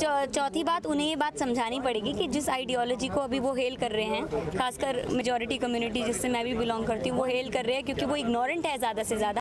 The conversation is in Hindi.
चौथी बात, उन्हें ये बात समझानी पड़ेगी कि जिस आइडियोलॉजी को अभी वो हेल कर रहे हैं, खासकर मेजोरिटी कम्युनिटी जिससे मैं भी बिलोंग करती हूँ, वो हेल कर रहे हैं क्योंकि वो इग्नोरेंट है ज़्यादा से ज़्यादा।